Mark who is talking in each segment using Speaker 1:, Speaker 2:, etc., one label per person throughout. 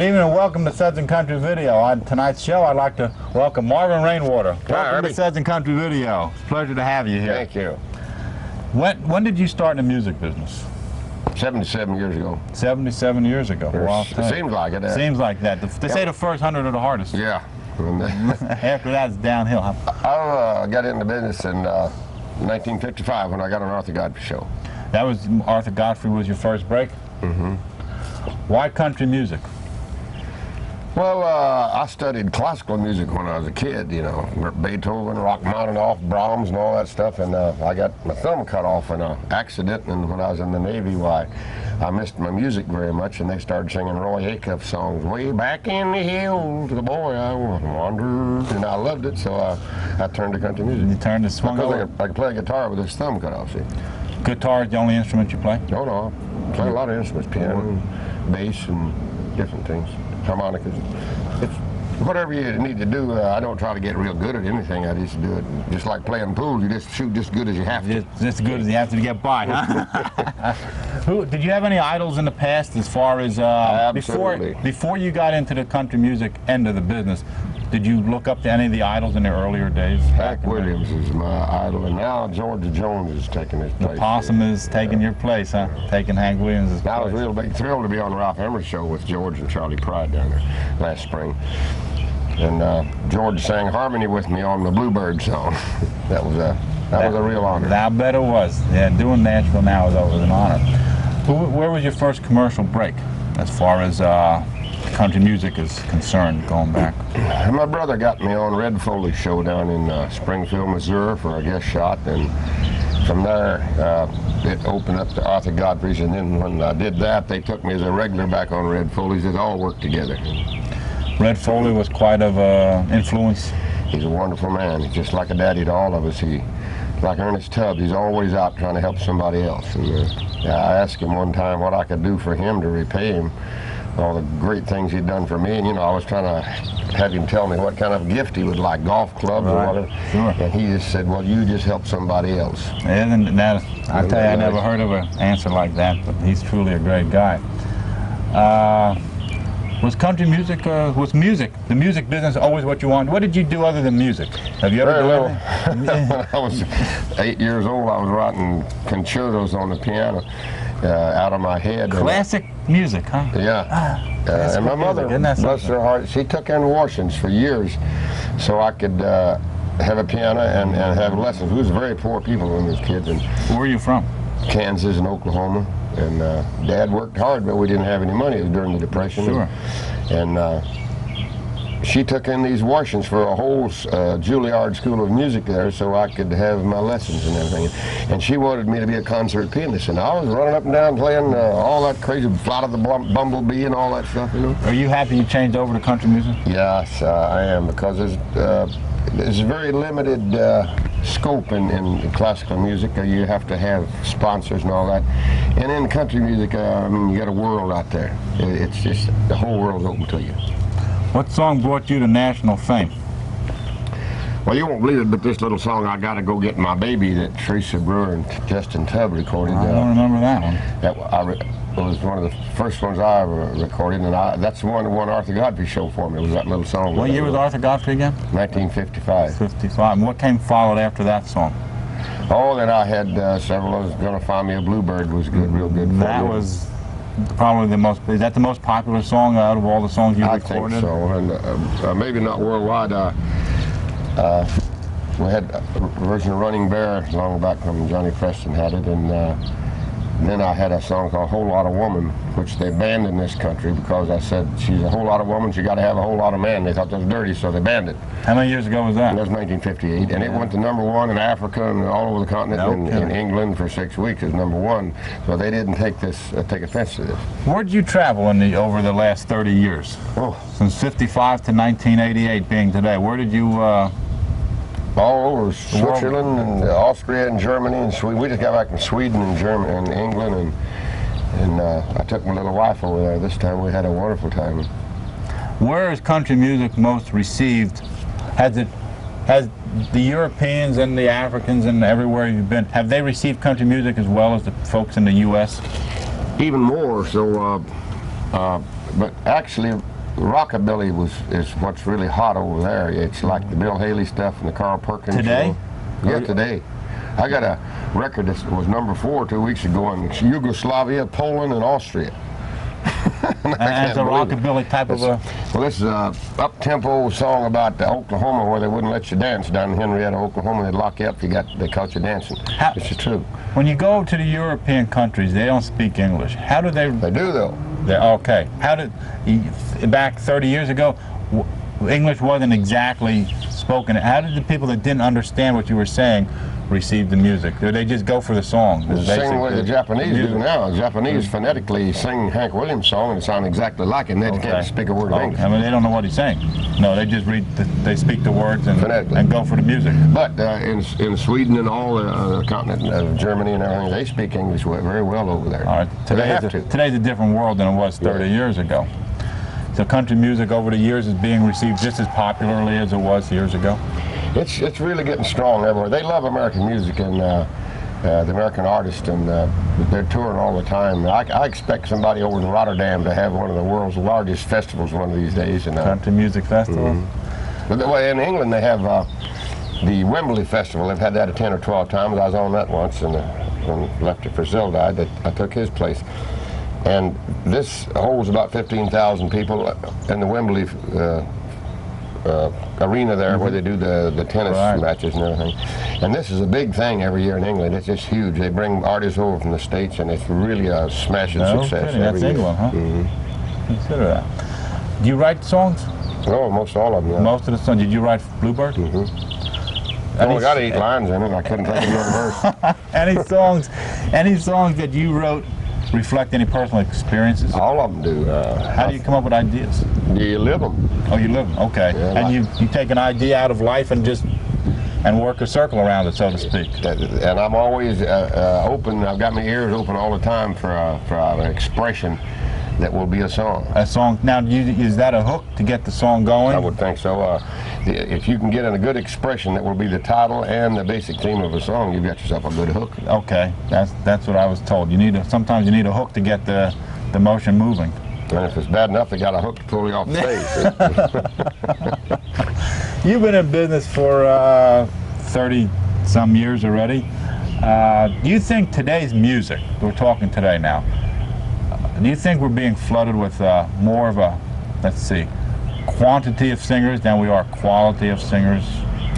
Speaker 1: and welcome to Sudzin Country Video. On tonight's show, I'd like to welcome Marvin Rainwater. Welcome
Speaker 2: Herbie.
Speaker 1: to Suds and Country Video. It's a pleasure to have you here.
Speaker 2: Thank you.
Speaker 1: When, when did you start in the music business?
Speaker 2: 77 years ago.
Speaker 1: 77 years ago. Wow,
Speaker 2: it seems like it. uh,
Speaker 1: Seems like that. The- They say the first hundred are the hardest.
Speaker 2: Yeah.
Speaker 1: After that, it's downhill. Huh?
Speaker 2: I uh, got into business in uh, 1955 when I got on Arthur Godfrey show.
Speaker 1: That was Arthur Godfrey was your first break. Mm-hmm. Why country music?
Speaker 2: Well, uh, I studied classical music when I was a kid, you know, Beethoven, Rachmaninoff, Brahms, and all that stuff. And uh, I got my thumb cut off in an accident, and when I was in the Navy, why, I missed my music very much, and they started singing Roy Acuff songs, way back in the hills, the boy I wandered, and I loved it, so I, I turned to country music.
Speaker 1: You turned to
Speaker 2: Because I could, I could play guitar with this thumb cut off, see.
Speaker 1: Guitar is the only instrument you play.
Speaker 2: No, no, I play a lot of instruments, piano, bass, and different things, harmonicas. It's whatever you need to do. Uh, I don't try to get real good at anything. I just do it just like playing pool. You just shoot just good as you have to.
Speaker 1: Just, just as good as you have to get by, huh? Who did you have any idols in the past as far as uh, before before you got into the country music end of the business? Did you look up to any of the idols in the earlier days?
Speaker 2: Hank Williams is my idol, and now George Jones is taking his place.
Speaker 1: The possum is taking your place, huh? Taking Hank Williams'
Speaker 2: I was
Speaker 1: place.
Speaker 2: real big thrilled to be on the Ralph Emery show with George and Charley Pride down there last spring. And uh, George sang harmony with me on the Bluebird song. that was a that was a real honor.
Speaker 1: I bet it was. Yeah, doing Nashville now is always an honor. Where was your first commercial break, as far as uh, country music is concerned, going back?
Speaker 2: My brother got me on Red Foley show down in uh, Springfield, Missouri for a guest shot, and from there uh, it opened up to Arthur Godfrey's, and then when I did that, they took me as a regular back on Red Foley's. It all worked together.
Speaker 1: Red Foley was quite of uh, influence.
Speaker 2: He's a wonderful man. He's just like a daddy to all of us. He, like Ernest Tubbs, he's always out trying to help somebody else. And uh, I asked him one time what I could do for him to repay him all the great things he'd done for me. And you know, I was trying to have him tell me what kind of gift he would like, golf clubs or whatever.
Speaker 1: Sure.
Speaker 2: And he just said, "Well, you just help somebody else."
Speaker 1: And that, I tell you, I never heard of an answer like that, but he's truly a great guy. Uh, was country music, uh, was music, the music business always what you wanted? What did you do other than music? Have you ever
Speaker 2: Very little. when I was eight years old, I was writing concertos on the piano uh, out of my head.
Speaker 1: Classic music, huh?
Speaker 2: Yeah. Uh,
Speaker 1: that's
Speaker 2: and my mother, bless
Speaker 1: something?
Speaker 2: her heart, she took in washings for years so I could uh, have a piano and, and have lessons. We was very poor people when we was kids And
Speaker 1: Where are you from?
Speaker 2: Kansas and Oklahoma. And uh, Dad worked hard, but we didn't have any money. It was during the Depression.
Speaker 1: Sure.
Speaker 2: And uh, she took in these washings for a whole uh, Juilliard School of Music there so I could have my lessons and everything. And she wanted me to be a concert pianist. And I was running up and down playing uh, all that crazy Flight of the Bumblebee and all that stuff, you know.
Speaker 1: Are you happy you changed over to country music?
Speaker 2: Yes, uh, I am because there's uh, there's very limited uh, scope in, in classical music. Uh, you have to have sponsors and all that. And in country music, uh, I mean, you got a world out there. It's just the whole world's open to you.
Speaker 1: What song brought you to national fame?
Speaker 2: Well, you won't believe it, but this little song, "I Gotta Go Get My Baby," that Teresa Brewer and Justin Tubb recorded.
Speaker 1: I don't
Speaker 2: Uh,
Speaker 1: remember that one.
Speaker 2: that I re- it was one of the first ones I ever recorded, and I, that's the one that won Arthur Godfrey show for me. It Was that little song?
Speaker 1: What year was Arthur Godfrey again?
Speaker 2: 1955.
Speaker 1: 55. And what came followed after that song?
Speaker 2: Oh, then I had uh, several. I was gonna find me a bluebird was good, real good. for
Speaker 1: That was probably the most, is that the most popular song out of all the songs you recorded?
Speaker 2: I think so, and uh, uh, maybe not worldwide. Uh, uh, we had a version of Running Bear long back when Johnny Preston had it, and uh, then I had a song called Whole Lot of Woman, which they banned in this country because I said she's a whole lot of woman. She got to have a whole lot of man. They thought that was dirty, so they banned it.
Speaker 1: How many years ago was that?
Speaker 2: And that was 1958, and it went to number one in Africa and all over the continent, and in. England for six weeks as number one. So they didn't take this uh, take offense to this.
Speaker 1: Where'd you travel in the, over the last 30 years?
Speaker 2: Oh,
Speaker 1: Since 55 to 1988 being today, where did you, uh,
Speaker 2: all over. Switzerland and Austria and Germany and Sweden. We just got back from Sweden and Germany and England, and and uh, I took my little wife over there. This time we had a wonderful time.
Speaker 1: where is country music most received? Has it, has the Europeans and the Africans and everywhere you've been, have they received country music as well as the folks in the U.S.?
Speaker 2: Even more so, uh, uh, but actually, rockabilly was is what's really hot over there. It's like the Bill Haley stuff and the Carl Perkins.
Speaker 1: Today?
Speaker 2: show. Yeah, today. I got a record that was number four two weeks ago in Yugoslavia, Poland, and Austria.
Speaker 1: And it's a
Speaker 2: believe it.
Speaker 1: rockabilly type of a.
Speaker 2: Well, this is a up-tempo song about Oklahoma where they wouldn't let you dance down in Henrietta, Oklahoma. They'd lock you up if you got they caught you dancing.
Speaker 1: How-
Speaker 2: This is true.
Speaker 1: When you go to the European countries, they don't speak English. How do they?
Speaker 2: They do though.
Speaker 1: Okay. How did back 30 years ago? English wasn't exactly spoken. How did the people that didn't understand what you were saying receive the music? They just go for the song?
Speaker 2: The same way the Japanese
Speaker 1: music?
Speaker 2: do now. The Japanese phonetically sing Hank Williams song and it sounds exactly like it, and they
Speaker 1: Okay.
Speaker 2: can't speak a word of
Speaker 1: Oh,
Speaker 2: English.
Speaker 1: I mean, they don't know what he's saying. No, they just read. The, they speak the words and,
Speaker 2: Phonetically.
Speaker 1: and go for the music.
Speaker 2: But uh, in, in Sweden and all the uh, continent of Germany and everything, they speak English very well over there.
Speaker 1: All right. Today's a,
Speaker 2: to.
Speaker 1: today's a different world than it was 30
Speaker 2: Yeah.
Speaker 1: years ago. So country music over the years is being received just as popularly as it was years ago.
Speaker 2: It's it's really getting strong everywhere. They love American music and uh, uh, the American artists, and uh, they're touring all the time. I, I expect somebody over in Rotterdam to have one of the world's largest festivals one of these days. And uh,
Speaker 1: Country Music Festival.
Speaker 2: Mm-hmm. but the way in England they have uh, the Wembley Festival. They've had that 10 or 12 times. I was on that once, and uh, when Lefty Frizzell died, that I took his place. And this holds about 15,000 people and the Wembley uh, arena there where they do the, the tennis
Speaker 1: Right.
Speaker 2: matches and everything. And this is a big thing every year in England. It's just huge. They bring artists over from the States, and it's really a smashing
Speaker 1: No
Speaker 2: success every
Speaker 1: that's
Speaker 2: year.
Speaker 1: England, huh?
Speaker 2: Mhm.
Speaker 1: Consider that. Do you write songs?
Speaker 2: Oh, most all of them. Yeah.
Speaker 1: Most of the songs. Did you write Bluebird?
Speaker 2: I only got eight lines in it. I couldn't think of another verse.
Speaker 1: any songs? Any songs that you wrote reflect any personal experiences?
Speaker 2: All of them do. Uh,
Speaker 1: How do you come up with ideas?
Speaker 2: do you live them?
Speaker 1: Oh, you live them. Okay.
Speaker 2: Yeah,
Speaker 1: and
Speaker 2: like-
Speaker 1: you you take an idea out of life and just and work a circle around it, so to speak.
Speaker 2: And I'm always uh, uh, open. I've got my ears open all the time for uh, for uh, an expression that will be a song.
Speaker 1: A song. Now, you, is that a hook to get the song going?
Speaker 2: I would think so. Uh, the- if you can get in a good expression that will be the title and the basic theme of a song, you've got yourself a good hook.
Speaker 1: Okay, that's that's what I was told. You need a, sometimes you need a hook to get the the motion moving.
Speaker 2: And if it's bad enough, they got a hook to pull you off the stage.
Speaker 1: You've been in business for uh, 30 some years already. Uh, do you think today's music, we're talking today now, uh, do you think we're being flooded with uh, more of a, let's see, quantity of singers than we are quality of singers?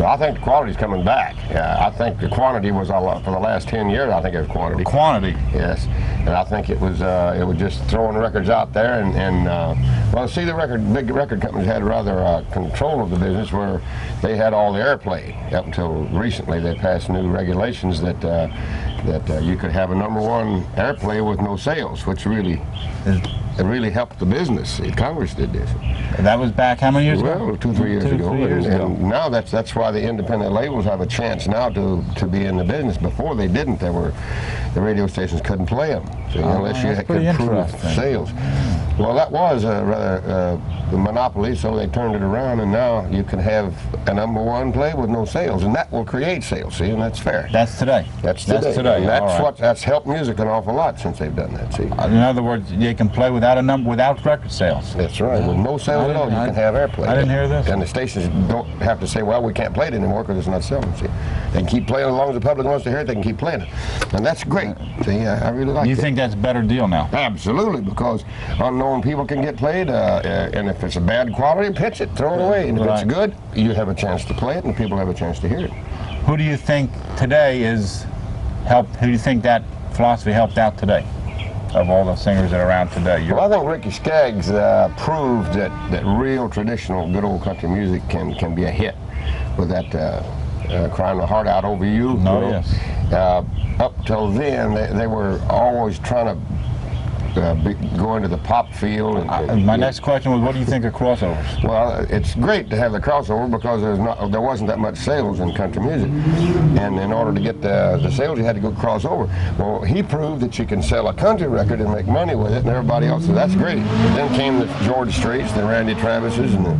Speaker 2: I think the quality's coming back. Yeah, I think the quantity was a lot for the last 10 years. I think it was quantity.
Speaker 1: Quantity.
Speaker 2: Yes, and I think it was uh, it was just throwing records out there, and, and uh, well, see, the record big record companies had rather uh, control of the business where they had all the airplay. Up until recently, they passed new regulations that uh, that uh, you could have a number one airplay with no sales, which really it really helped the business. Congress did this.
Speaker 1: That was back how many years ago?
Speaker 2: Well, two, three years
Speaker 1: Two,
Speaker 2: ago.
Speaker 1: three years
Speaker 2: and,
Speaker 1: ago.
Speaker 2: and now that's that's why the independent labels have a chance now to, to be in the business. Before they didn't. They were the radio stations couldn't play them oh, unless you
Speaker 1: Oh,
Speaker 2: had could prove sales. Hmm. Well, that was a rather uh, monopoly, so they turned it around, and now you can have a number one play with no sales, and that will create sales. See, and that's fair.
Speaker 1: That's today.
Speaker 2: That's
Speaker 1: That's
Speaker 2: today.
Speaker 1: today.
Speaker 2: And that's
Speaker 1: right.
Speaker 2: what that's helped music an awful lot since they've done that. See.
Speaker 1: In other words, they can play without a number, without record sales.
Speaker 2: That's right. With no sales at all, you
Speaker 1: didn't-
Speaker 2: can have airplay.
Speaker 1: I didn't hear this.
Speaker 2: And the stations don't have to say, well, we can't play it anymore because it's not selling. See, they can keep playing as long as the public wants to hear it. They can keep playing it, and that's great. See, I, I really like
Speaker 1: You
Speaker 2: that.
Speaker 1: think that's a better deal now?
Speaker 2: Absolutely, because unknown people can get played, uh, uh, and if it's a bad quality, pitch it, throw it away. And if
Speaker 1: Right.
Speaker 2: it's good, you have a chance to play it, and people have a chance to hear it.
Speaker 1: Who do you think today is helped? Who do you think that philosophy helped out today? Of all the singers that are around today, you're,
Speaker 2: Well, I think Ricky Skaggs uh, proved that, that real traditional good old country music can, can be a hit with that uh, uh, crying the heart out over you. you
Speaker 1: Oh,
Speaker 2: know.
Speaker 1: yes.
Speaker 2: Uh, up till then, they, they were always trying to uh, be, go into the pop field. And,
Speaker 1: Uh, my next question was, what do you think of crossovers?
Speaker 2: well, it's great to have the crossover because there's not there wasn't that much sales in country music, and in order to get the, the sales, you had to go crossover. Well, he proved that you can sell a country record and make money with it, and everybody else said that's great. Then came the George Straits, the Randy Travises, and the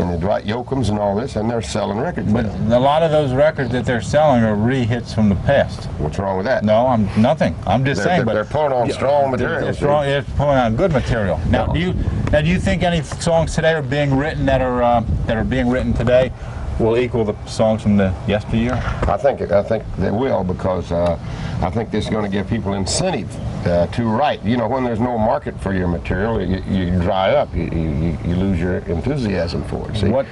Speaker 2: and the Dwight Yoakams and all this, and they're selling records.
Speaker 1: But
Speaker 2: now.
Speaker 1: a lot of those records that they're selling are re-hits from the past.
Speaker 2: What's wrong with that?
Speaker 1: No, I'm nothing. I'm just
Speaker 2: They're-
Speaker 1: saying,
Speaker 2: they're-
Speaker 1: but
Speaker 2: they're pulling on strong material,
Speaker 1: They're, strong, they're pulling on good material. Now,
Speaker 2: No.
Speaker 1: do you now do you think any songs today are being written that are uh, that are being written today will equal the songs from the yesteryear?
Speaker 2: I think I think they will because uh, I think this is going to give people incentive uh, to write. You know, when there's no market for your material, you, you dry up. You, you, you lose your enthusiasm for it. See
Speaker 1: What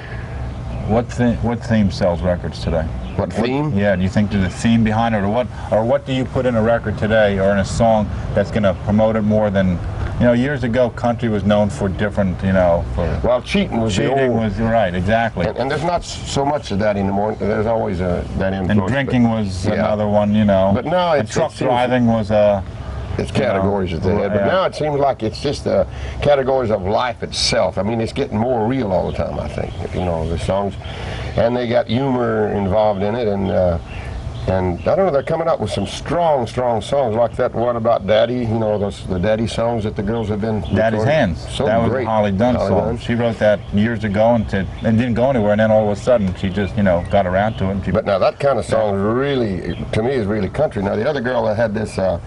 Speaker 1: what th- what theme sells records today?
Speaker 2: What theme?
Speaker 1: Yeah, do you think there's a theme behind it, or what, or what do you put in a record today, or in a song that's going to promote it more than, you know, years ago, country was known for different, you know, for
Speaker 2: Well, cheating was the
Speaker 1: cheating was right, exactly,
Speaker 2: and, and there's not so much of that anymore. There's always a that influence.
Speaker 1: and
Speaker 2: but
Speaker 1: drinking was
Speaker 2: yeah.
Speaker 1: another one, you know.
Speaker 2: But now it's-
Speaker 1: truck driving was a.
Speaker 2: It's categories that they had, but
Speaker 1: Yeah.
Speaker 2: now it seems like it's just uh, categories of life itself. I mean, it's getting more real all the time. I think you know the songs, and they got humor involved in it, and uh, and I don't know. They're coming up with some strong, strong songs like that one about Daddy. You know, those the Daddy songs that the girls have been.
Speaker 1: Daddy's
Speaker 2: recording.
Speaker 1: Hands.
Speaker 2: So
Speaker 1: that was
Speaker 2: great.
Speaker 1: a Holly Dunn
Speaker 2: Holly
Speaker 1: song.
Speaker 2: Dunn.
Speaker 1: She wrote that years ago and, to, and didn't go anywhere. And then all of a sudden, she just, you know, got around to it. And she,
Speaker 2: But now that kind of song really, to me, is really country. Now the other girl that had this. Uh,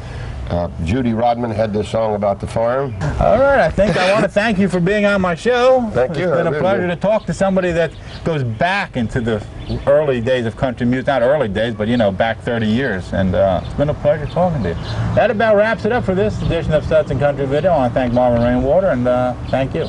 Speaker 2: uh, Judy Rodman had this song about the farm.
Speaker 1: all right, I think I want to thank you for being on my show.
Speaker 2: Thank
Speaker 1: it's
Speaker 2: you,
Speaker 1: It's been
Speaker 2: I
Speaker 1: a
Speaker 2: really
Speaker 1: pleasure
Speaker 2: do.
Speaker 1: to talk to somebody that goes back into the early days of country music. Not early days, but, you know, back 30 years. And uh, it's been a pleasure talking to you. That about wraps it up for this edition of Sudzin Country Video. I want to thank Marvin Rainwater and uh, thank you.